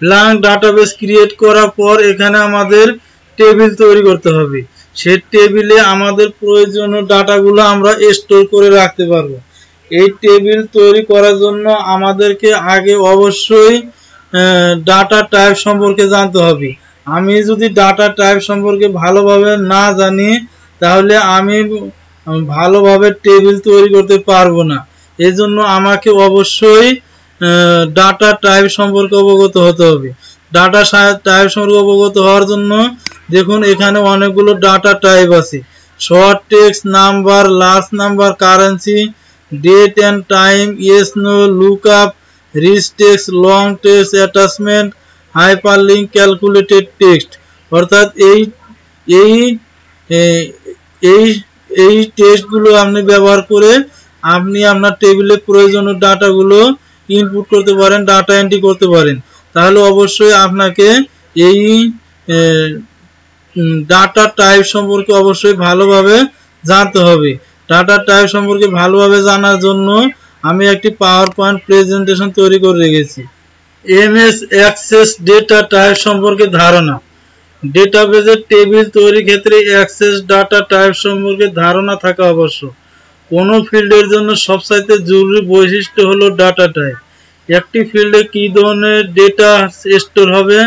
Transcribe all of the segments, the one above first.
Blank database create করার পর এখানে আমাদের টেবিল তৈরি করতে হবে। সে টেবিলে আমাদের প্রয়োজনীয় ডাটাগুলো আমরা স্টোর করে রাখতে পারব। এই টেবিল তৈরি করার জন্য আমাদেরকে আগে অবশ্যই ডাটা টাইপ সম্পর্কে জানতে হবে। আমি যদি ডাটা টাইপ সম্পর্কে ভালোভাবে না জানি, তাহলে আমি ভালোভাবে টেবিল তৈরি করতে পারব না। এই জন্য আমাকে অবশ্যই ডাটা টাইপ সম্পর্কে অবগত হতে হবে। ডাটা টাইপ সম্পর্কে অবগত হওয়ার জন্য দেখুন, এখানে অনেকগুলো ডাটা টাইপ আছে। Short text number last number currency date and time yes no look up rich text long text attachment hyper link calculated text অর্থাৎ এই এই এই এই টেক্সটগুলো আপনি ব্যবহার করে আপনি আপনার টেবিলে প্রয়োজনীয় ডাটাগুলো ইনপুট করতে পারেন ডাটা এন্ট্রি করতে পারেন। তাহলে অবশ্যই আপনাকে এই ডাটা টাইপ সম্পর্কে অবশ্যই ভালোভাবে জানতে হবে। ডাটা টাইপ সম্পর্কে ভালোভাবে জানার জন্য আমি একটি পাওয়ার পয়েন্ট প্রেজেন্টেশন তৈরি করে রেখেছি। এমএস অ্যাক্সেস ডেটা টাইপ সম্পর্কে ধারণা। ডেটাবেজের টেবিল তৈরির ক্ষেত্রে অ্যাক্সেস ডাটা টাইপ সম্পর্কে ধারণা থাকা আবশ্যক। কোনো ফিল্ডের জন্য সবচাইতে জরুরি বৈশিষ্ট্য হলো ডাটা টাইপ একটি ফিল্ডে কি ধরনের ডেটা স্টোর হবে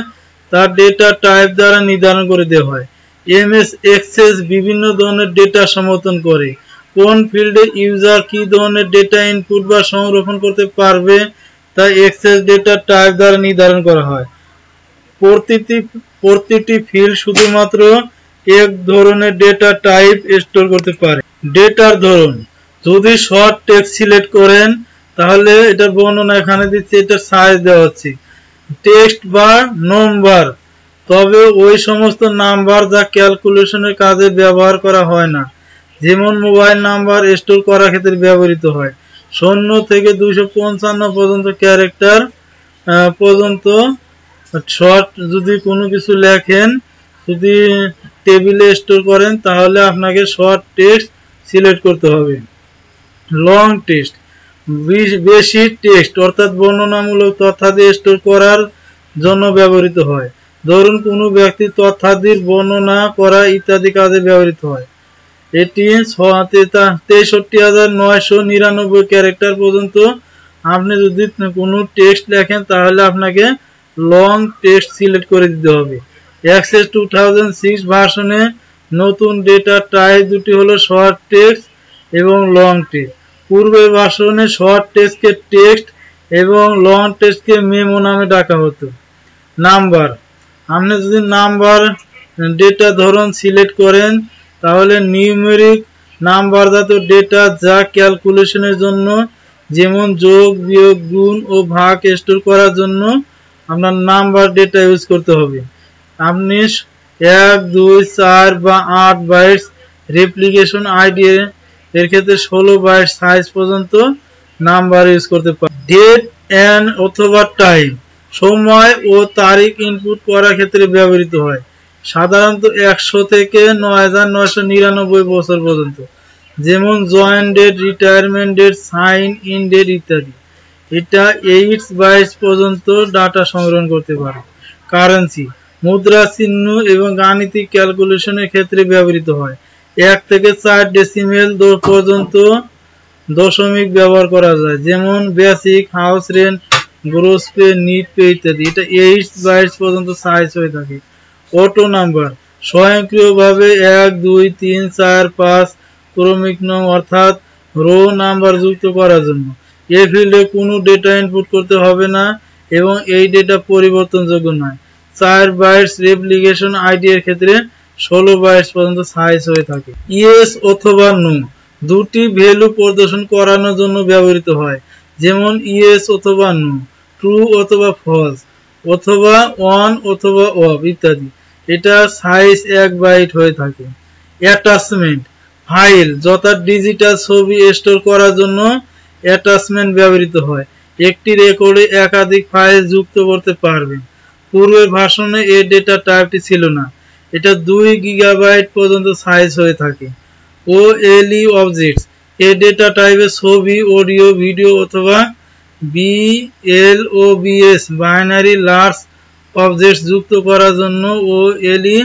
তার ডেটা টাইপ দ্বারা নির্ধারণ করে দেওয়া হয়। এমএস এক্সেস বিভিন্ন ধরনের ডেটা সমর্থন করে। কোন ফিল্ডে ইউজার কি ধরনের ডেটা ইনপুট বা সংরক্ষণ করতে পারবে, তা এক্সেস ডেটা টাইপ দ্বারা নির্ধারণ করা হয়। প্রতিটি প্রতিটি ফিল্ড শুধুমাত্র এক ধরনের ডেটা টাইপ স্টোর করতে পারে। ডেটার ধরুন। যদি শর্ট টেক্সট সিলেক্ট করেন, তাহলে এটা বর্ণনা এখানে দিচ্ছে এটা সাইজ দেওয়া হচ্ছে। টেক্সট বা নম্বর তবে ওই সমস্ত নাম্বার যা ক্যালকুলেশনের কাজে ব্যবহার করা হয় না। যেমন মোবাইল নাম্বার স্টোর করার ক্ষেত্রে ব্যবহৃত হয়। শূন্য থেকে দুইশো পঞ্চান্ন পর্যন্ত ক্যারেক্টার পর্যন্ত শর্ট যদি কোনো কিছু লেখেন, যদি টেবিলে স্টোর করেন, তাহলে আপনাকে শর্ট টেক্সট সিলেক্ট করতে হবে। লং টেক্সট বেশি টেক্সট অর্থাৎ বর্ণনামূলক তথ্যাদি স্টোর করার জন্য ব্যবহৃত হয়। ধরুন, কোনো ব্যক্তি তথ্যাদির বর্ণনা করা ইত্যাদি কাজে ব্যবহৃত হয়। এটি তেষট্টি হাজার নয়শো নিরানব্বই ক্যারেক্টার পর্যন্ত। আপনি যদি কোনো টেক্সট লেখেন, তাহলে আপনাকে লং টেক্সট সিলেক্ট করে দিতে হবে। অ্যাক্সেস টু থাউজেন্ড সিক্স ভার্সনে নতুন ডেটা টাইপ দুটি হলো শর্ট টেক্সট এবং লং টেক্সট পূর্বের ভাষণে শর্ট টেক্সটকে টেক্সট এবং লং টেক্সটকে মেমো নামে ডাকা হতো। নাম্বার আপনি যদি নাম্বার ডেটা ধরন সিলেক্ট করেন, তাহলে নিউমেরিক নাম্বার জাতীয় ডেটা যা ক্যালকুলেশনের জন্য, যেমন যোগ, বিয়োগ, গুণ ও ভাগ স্টোর করার জন্য আপনার নাম্বার ডেটা ইউজ করতে হবে। আপনি এক, দুই, চার বা আট বাইটস রেপ্লিকেশন আইডি এর ক্ষেত্রে ষোলো বাইট সাইজ পর্যন্ত নাম্বার ইউজ করতে পারেন ডেট অ্যান্ড অথবা টাইম সময় ও তারিখ ইনপুট করার ক্ষেত্রে ব্যবহৃত হয়। সাধারণত একশো থেকে নয় হাজার নয়শো নিরানব্বই বছর পর্যন্ত, যেমন join date retirement date sign in date ইত্যাদি। এটা এইট বাইশ পর্যন্ত ডাটা সংগ্রহণ করতে পারে। কারেন্সি মুদ্রা, চিহ্ন এবং গাণিতিক ক্যালকুলেশনের ক্ষেত্রে ব্যবহৃত হয়। এক থেকে চার ডেসিমেল পর্যন্ত দশমিক ব্যবহার করা যায়। যেমন basic house rent gross pay net pay ইত্যাদি। এটা এইট বাইশ পর্যন্ত সাইজ হয়ে থাকে। অটো নাম্বার স্বয়ংক্রিয়ভাবে এক, দুই, তিন, চার, পাঁচ ক্রমিক নং, অর্থাৎ রো নাম্বার যুক্ত করার জন্য। এ ফিল্ডে কোনো ডেটা ইনপুট করতে হবে না এবং এই ডেটা পরিবর্তনযোগ্য নয়। চার বাইটস রেপ্লিকেশন আইডি এর ক্ষেত্রে ষোলো বাইটস পর্যন্ত সাইজ হয়ে থাকে। ইয়েস অথবা নো, দুটি ভ্যালু প্রদর্শন করানোর জন্য ব্যবহৃত হয়। যেমন ইয়েস অথবা নো ট্রু অথবা ফলস অথবা অন অথবা অফ ইত্যাদি। এটা সাইজ এক বাইট হয়ে থাকে। অ্যাটাচমেন্ট ফাইল যথা ডিজিটাল ছবি স্টোর করার জন্য অ্যাটাচমেন্ট ব্যবহৃত হয়। একটি রেকর্ডে একাধিক ফাইল যুক্ত করতে পারবেন। পূর্বের ভাষণে এর ডেটা টাইপটি ছিল না। এটা দুই গিগাবাইট পর্যন্ত সাইজ হয়ে থাকে। ও এলই অবজেক্টস এর ডেটা টাইপে ছবি অডিও ভিডিও অথবা B L O BS binary large objects যুক্ত করার জন্য O LE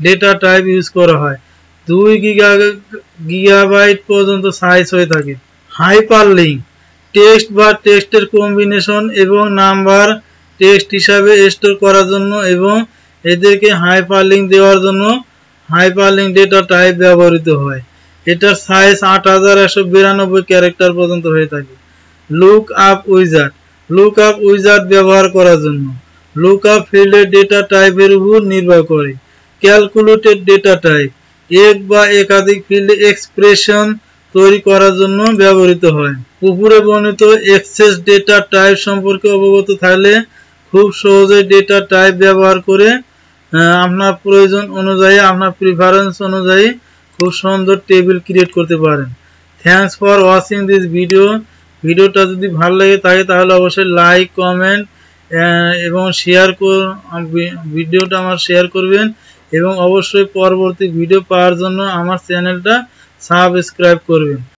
data type use করা হয়। দুই গিগা গিগাবাইট পর্যন্ত সাইজ হয়ে থাকে। হাইপার লিঙ্ক টেক্সট বা টেক্সটের কম্বিনেশন এবং নাম্বার টেক্সট হিসাবে স্টোর করার জন্য এবং এদেরকে হাইপার লিঙ্ক দেওয়ার জন্য হাইপার লিঙ্ক ডেটা টাইপ ব্যবহৃত হয়। এটার সাইজ আট হাজার একশো বিরানব্বই ক্যারেক্টার পর্যন্ত হয়ে থাকে। Look up wizard look up wizard ব্যবহার করার জন্য। লুক আপ ফিল্ডের ডেটা টাইপের উপর নির্ভর করে। ক্যালকুলেটেড ডেটা টাইপ এক বা একাধিক ফিল্ডে এক্সপ্রেশন তৈরি করার জন্য ব্যবহৃত হয়। উপরে বর্ণিত এক্সেস ডেটা টাইপ সম্পর্কে অবগত থাকলে খুব সহজে ডেটা টাইপ ব্যবহার করে আপনার প্রয়োজন অনুযায়ী, আপনার প্রিফারেন্স অনুযায়ী খুব সুন্দর টেবিল ক্রিয়েট করতে পারেন। Thanks for watching this video ভিডিওটা যদি ভালো লাগে থাকে, তাহলে অবশ্যই লাইক কমেন্ট এবং শেয়ার ভিডিওটা আমার শেয়ার করবেন, এবং অবশ্যই পরবর্তী ভিডিও পাওয়ার জন্য আমার চ্যানেলটা সাবস্ক্রাইব করবেন।